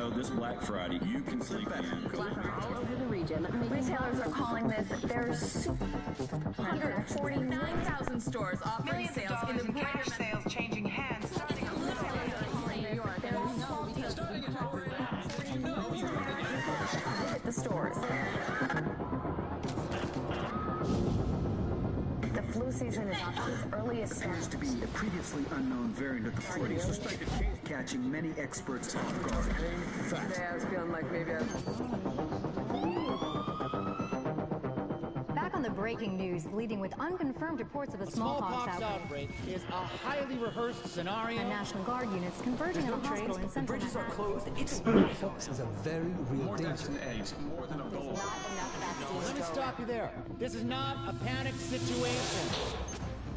you to know this Black Friday, you can sleep in. Black all over the region. Retailers are calling this their 149,000 stores offering Millions of sales in the in greater cash sales changing hands starting on New York. Visit the stores. The season is off to its earliest appears to be a previously unknown variant of the flu, suspected case catching many experts off guard. Today I was feeling like maybe I Back on the breaking news, leading with unconfirmed reports of a smallpox, Smallpox outbreak is a highly rehearsed scenario. And National Guard units converging on a hospital in central Manhattan. closed. It's Smallpox is a very real More danger. than eggs, more than a bowl. Let me stop you there. This is not a panic situation.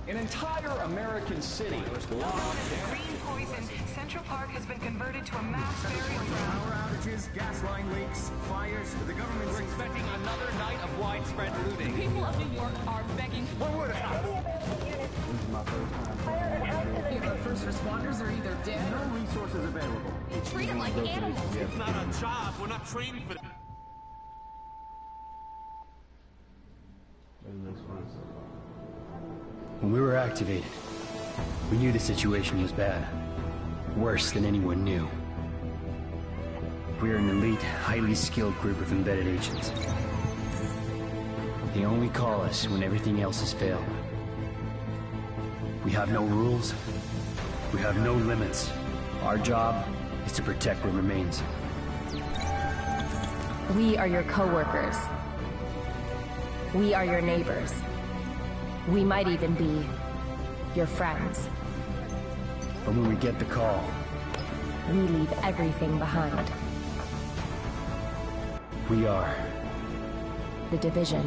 An entire American city was locked down. Green poison. Central Park has been converted to a mass burial ground. Power outages, gas line leaks, fires. The government's expecting another night of widespread looting. People of New York are begging for Our first responders are either dead no resources available. or treat them like animals. It's not a job. We're not trained for that. When we were activated, we knew the situation was bad. Worse than anyone knew. We are an elite, highly skilled group of embedded agents. They only call us when everything else has failed. We have no rules. We have no limits. Our job is to protect what remains. We are your coworkers. We are your neighbors. We might even be your friends. But when we get the call, We leave everything behind. we are The division.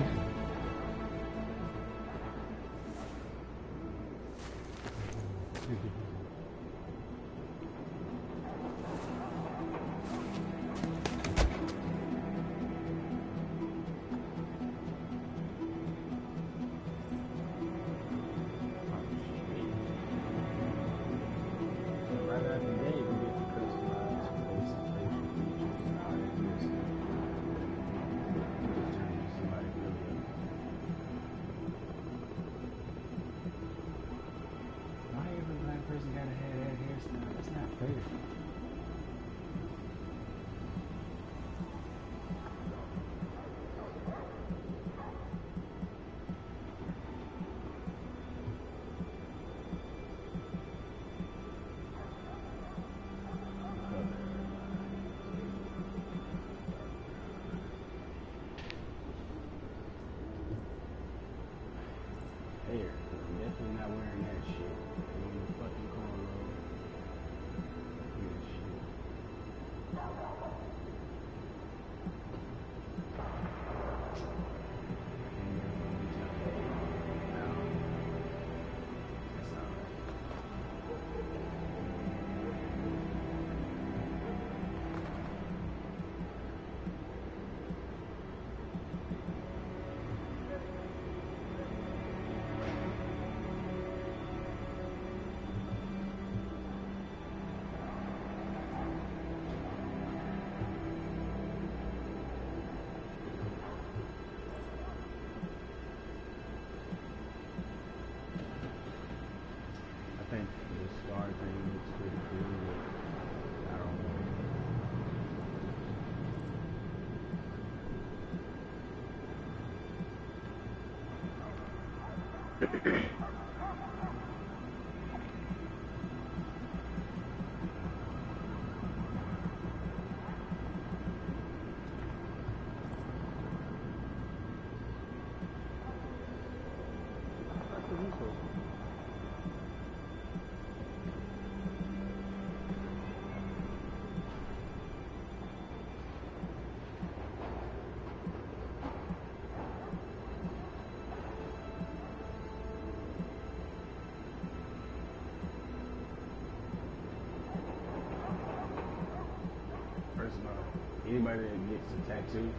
anybody that gets a tattoo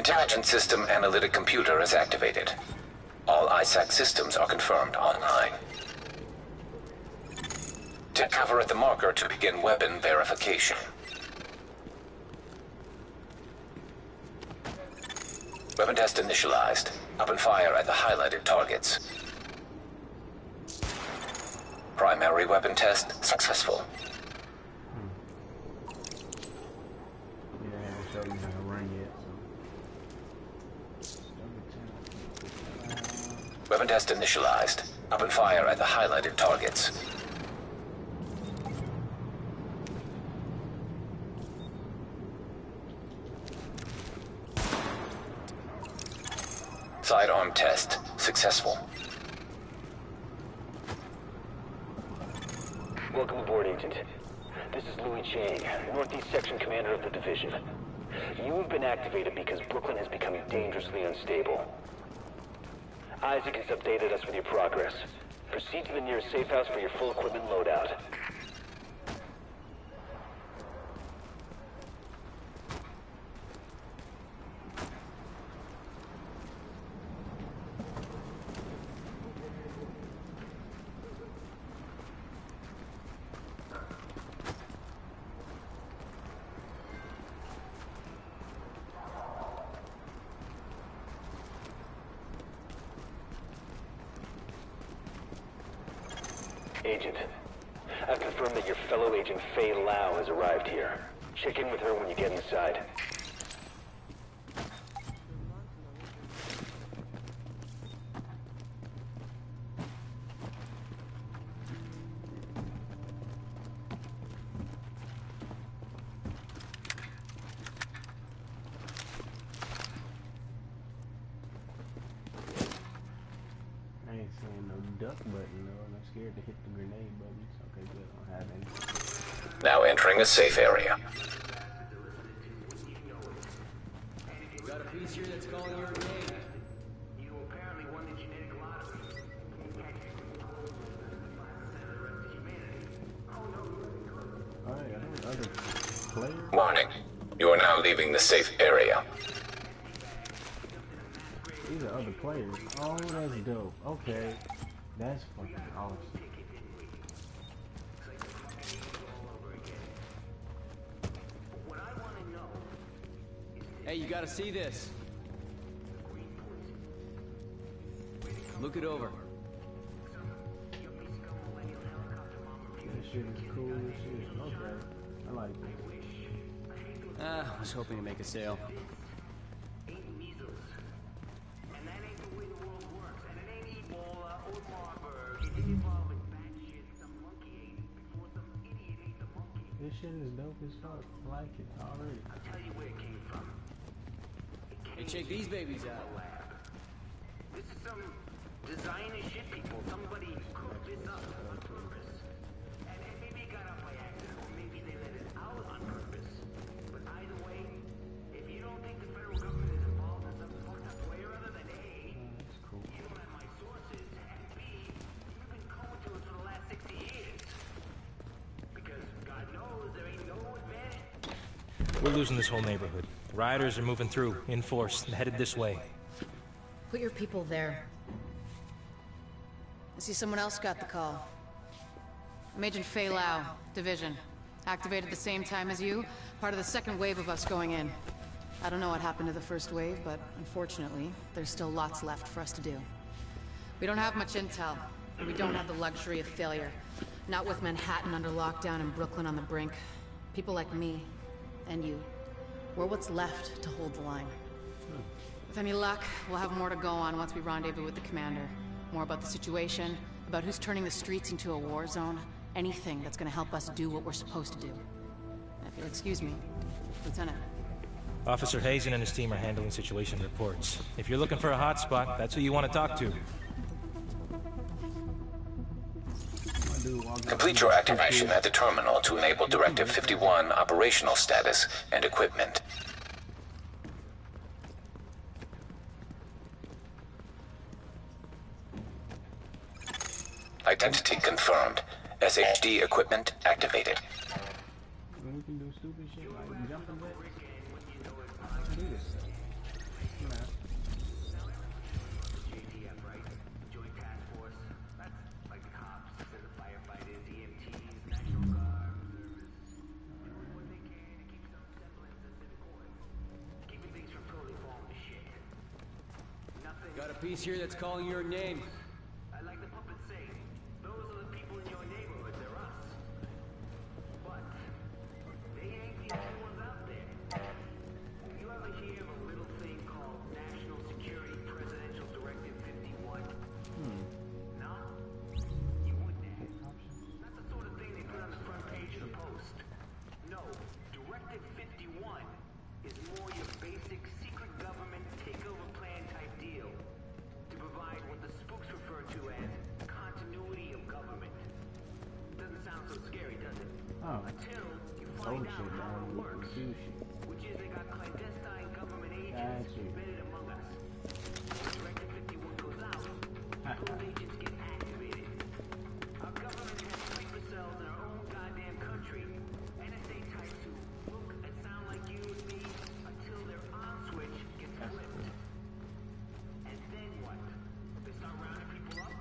Intelligence System Analytic Computer is activated. All ISAC systems are confirmed online. Take cover at the marker to begin weapon verification. Weapon test initialized. Open fire at the highlighted targets. Primary weapon test successful. Yeah, I haven't showed you how to run yet, so. Initialized. Open fire at the highlighted targets. Sidearm test successful. Welcome aboard, Agent. This is Louis Chang, Northeast Section Commander of the Division. You have been activated because Brooklyn has become dangerously unstable. ISAC has updated us with your progress. Proceed to the nearest safe house for your full equipment loadout. Agent, I've confirmed that your fellow agent Faye Lau has arrived here. Check in with her when you get inside. I ain't seeing no duck button though, and I'm scared to hit the grenade buttons. Okay, good. I don't have any. Now entering a safe area. Got a piece here that's calling your name. Alright, are there other players? Warning. You are now leaving the safe area. These are other players. Oh, that's dope. Okay. That's fucking awesome. Gotta see this. Look it over. This shit is cool as shit. Okay. I like this. Ah, I was hoping to make a sale. This shit is dope as fuck. I like it already. Hey, check these babies out. This is some designer shit, people. Somebody cooked this up on purpose. And, and maybe got out by accident, or maybe they let it out on purpose. But either way, if you don't think the federal government is involved in some fucked up way or other, then oh, A, you don't have my sources, and B, you've been comatose for the last 60 years. Because God knows there ain't no advantage. We're losing this whole neighborhood. Rioters are moving through, in force, headed this way. Put your people there. I see someone else got the call. I'm Agent Faye Lau, Division. Activated the same time as you, part of the second wave of us going in. I don't know what happened to the first wave, but unfortunately, there's still lots left for us to do. We don't have much intel, and we don't have the luxury of failure. Not with Manhattan under lockdown and Brooklyn on the brink. People like me, and you, we're what's left to hold the line. With any luck, we'll have more to go on once we rendezvous with the commander. More about the situation, about who's turning the streets into a war zone, anything that's gonna help us do what we're supposed to do. If you'll excuse me, Lieutenant. Officer Hazen and his team are handling situation reports. If you're looking for a hotspot, that's who you want to talk to. Complete your activation at the terminal to enable Directive 51 operational status and equipment. Identity confirmed. SHD equipment activated. Piece here that's calling your name.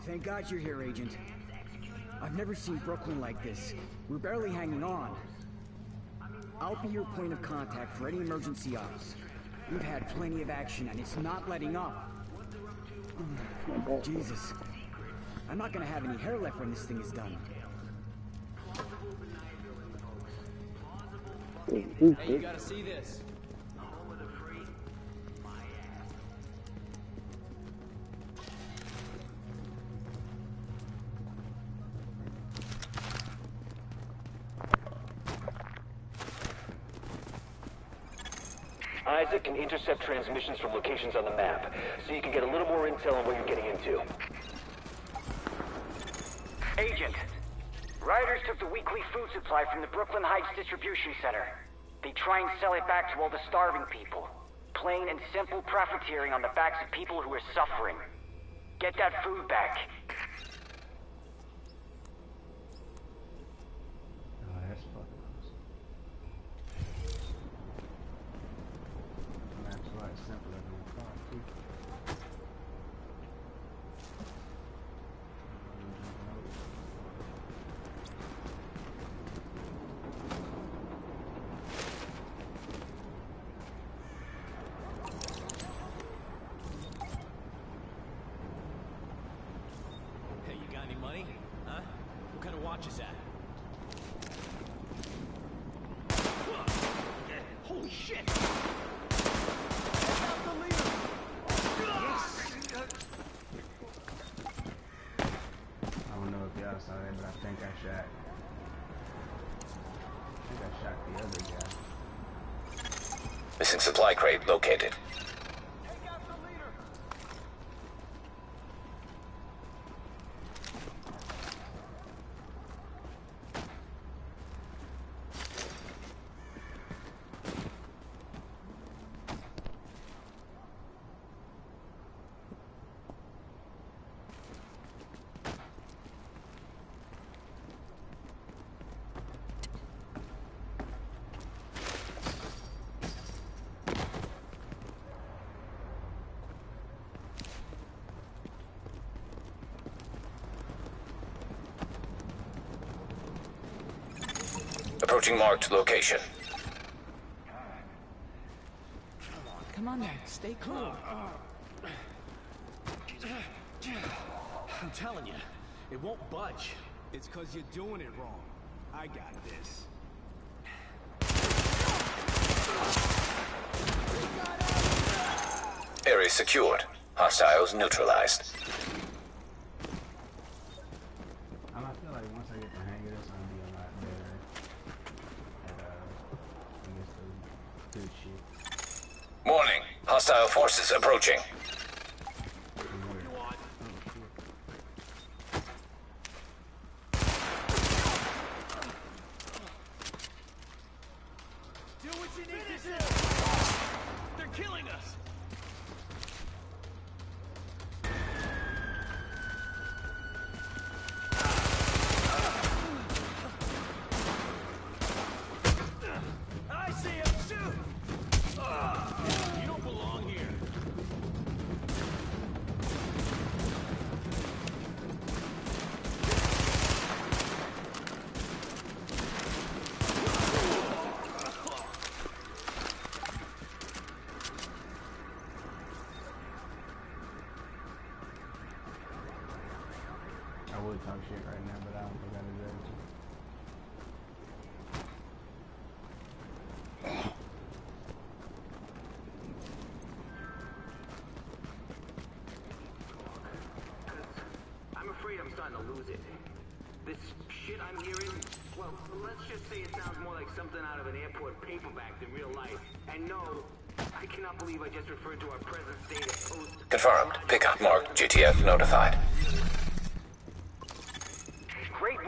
Thank God you're here, Agent. I've never seen Brooklyn like this. We're barely hanging on. I'll be your point of contact for any emergency ops. We've had plenty of action and it's not letting up. Jesus. I'm not gonna have any hair left when this thing is done. Hey, you gotta see this. ISAC can intercept transmissions from locations on the map, so you can get a little more intel on what you're getting into. Agent, Riders took the weekly food supply from the Brooklyn Heights Distribution Center. They try and sell it back to all the starving people. Plain and simple profiteering on the backs of people who are suffering. Get that food back. Oh, that's fucking awesome. That's why it's simpler than the car, too. Hey, you got any money? Huh? What kind of watch is that? Holy shit! I don't know if y'all saw that, but I think I shot. I think I shot the other guy. Missing supply crate located. Approaching marked location. Come on now, stay cool. I'm telling you, it won't budge. It's cause you're doing it wrong. I got this. Area secured. Hostiles neutralized. Um, I feel like once I get the hang of this, I'm gonna be a lot better at, uh, I guess the good shit. Warning. Forces approaching. shit right now, but I don't think I deserve to. I'm afraid I'm starting to lose it. This shit I'm hearing, well, let's just say it sounds more like something out of an airport paperback than real life. And no, I cannot believe I just referred to our present state as post... Confirmed. Pickup marked. JTF notified.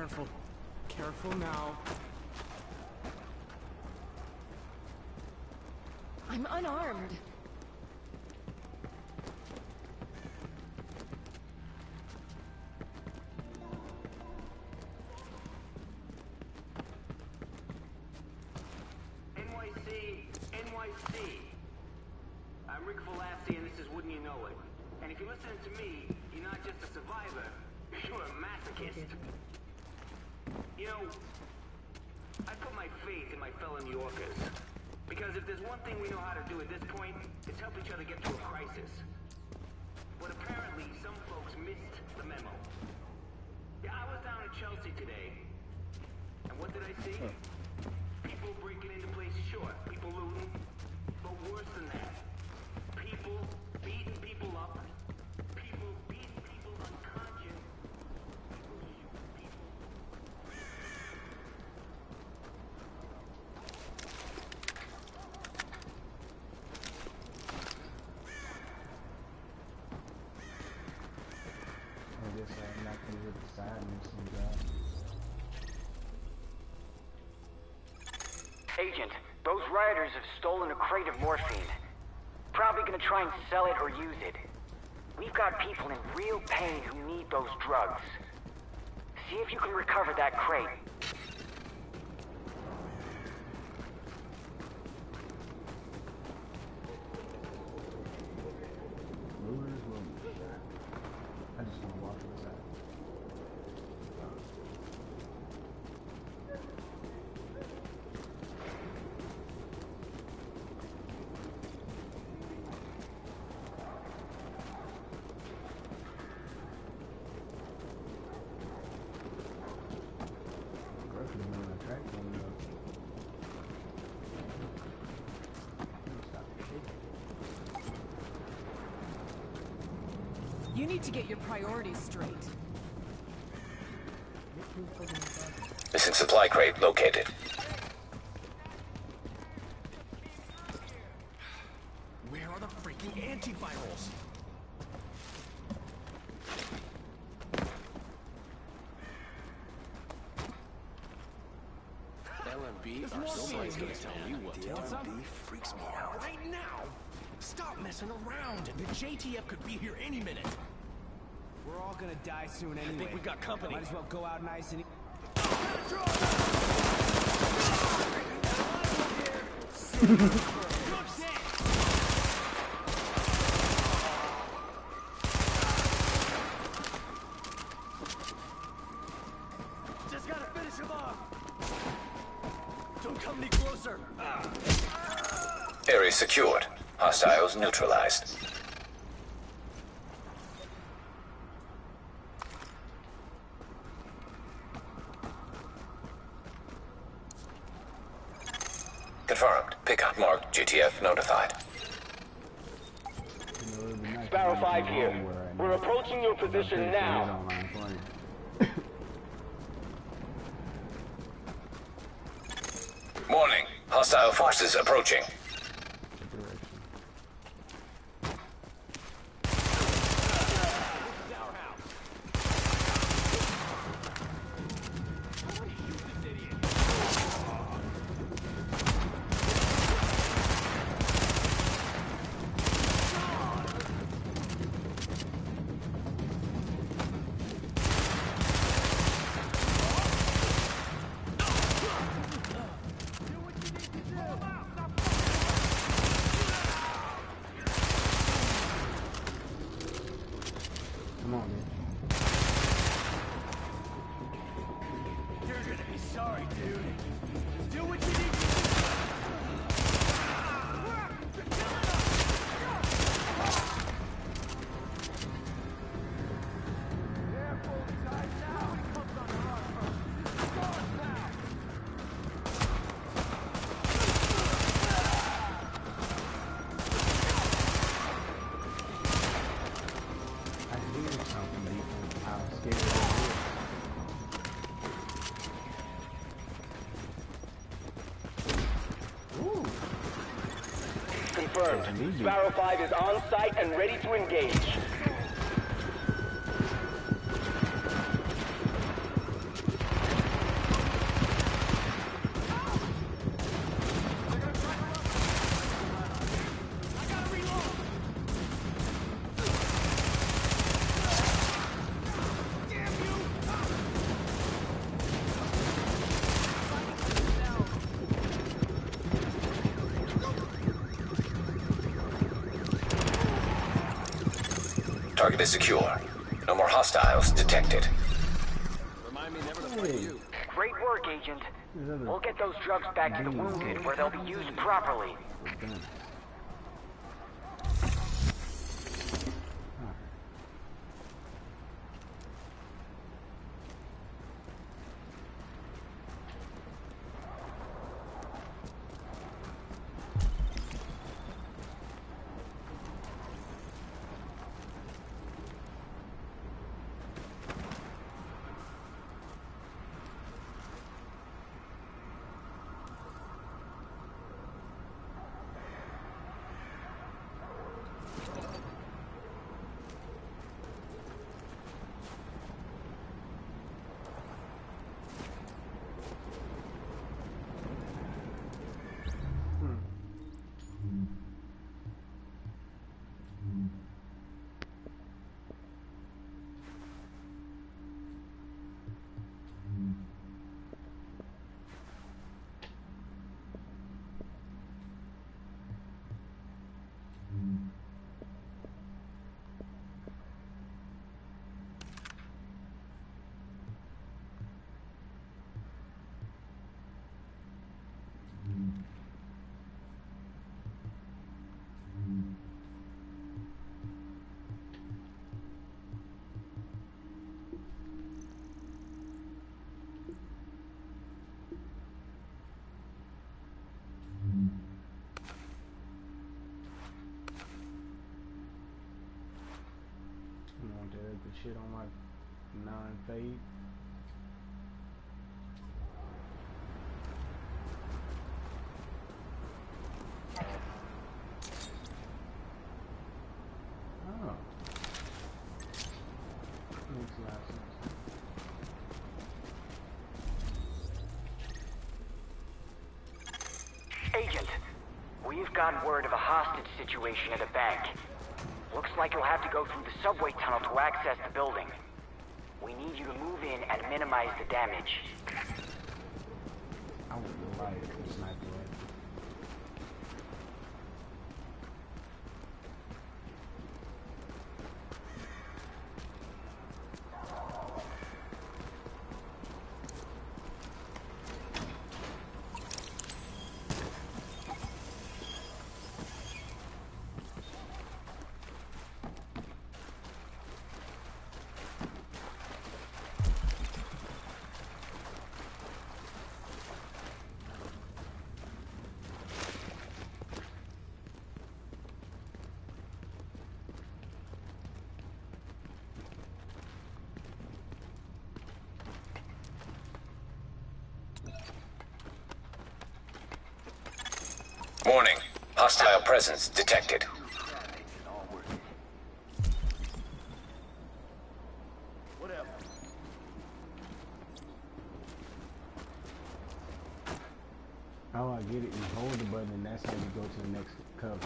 Careful. Careful now. I'm unarmed. worse than that. People beating people up. People beating people unconscious. People shooting people. I guess I'm not gonna hit the side and some. Agent, rioters have stolen a crate of morphine. Probably gonna try and sell it or use it. We've got people in real pain who need those drugs. See if you can recover that crate. You need to get your priorities straight. Missing supply crate located. die soon anyway. I think we got company. Might as well go out nice and... Just gotta finish him off. Area secured. Hostiles neutralized. JTF notified. Sparrow 5 here. We're approaching your position now. Warning. Hostile forces approaching. Come on, man. Sparrow 5 is on site and ready to engage. Target is secure. No more hostiles detected. Great work, Agent. We'll get those drugs back to the wounded where they'll be used properly. Come on, Derek. The shit on like nine fade. Oh. Agent, we've got word of a hostage situation at a bank. Looks like you'll have to go through the subway tunnel to access the building. We need you to move in and minimize the damage. Warning. Hostile presence detected. How I get it, you hold the button and that's how you go to the next cover.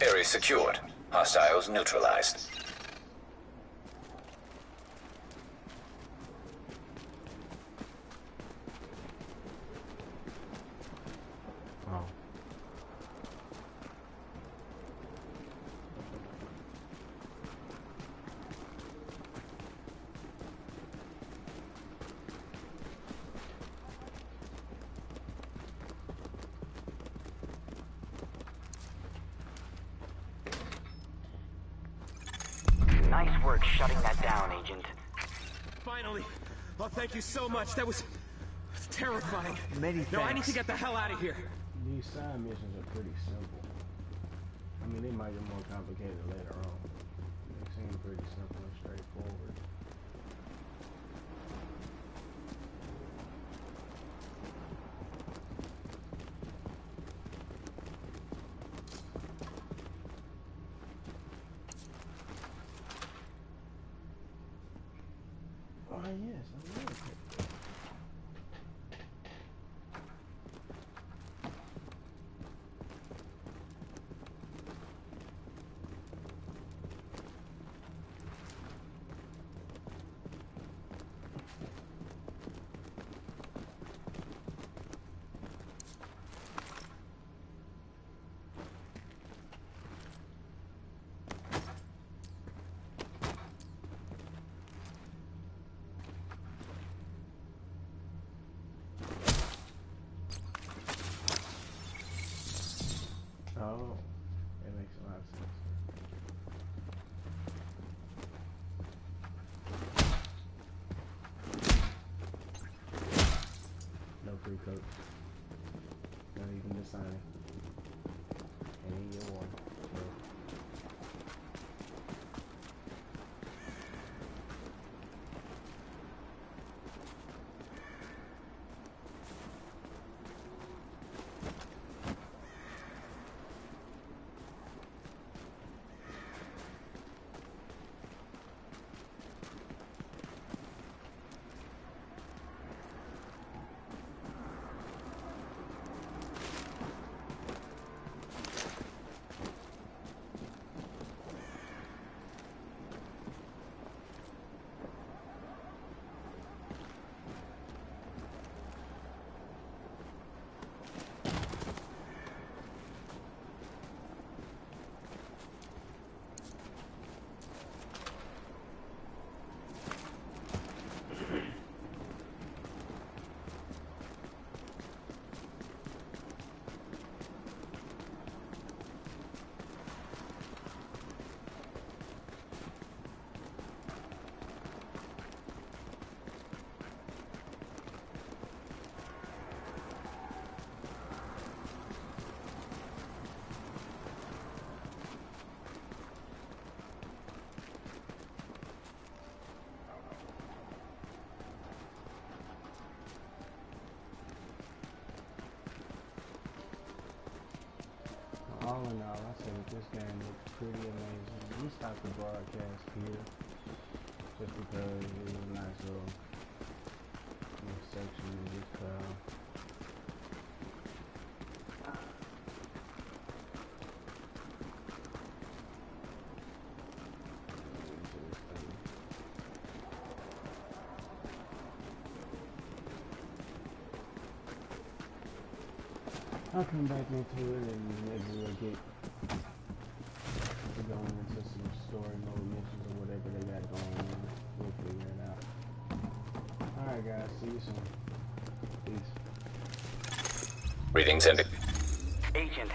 Area secured. Hostiles neutralized. Oh. Nice work shutting that down, Agent. Finally. Oh, thank you so much. That was terrifying. Many No, I need to get the hell out of here. These side missions are pretty simple. I mean, they might get more complicated later on. They seem pretty simple and straightforward. Oh yes, I love this game looked pretty amazing. I'm gonna stop the broadcast here, just because it was a nice little, little section of this crowd. I'll come back next year and maybe we'll get story mode missions or whatever they got going on. We'll figure it out. Alright guys, see you soon. Peace. Readings indicate. Agent,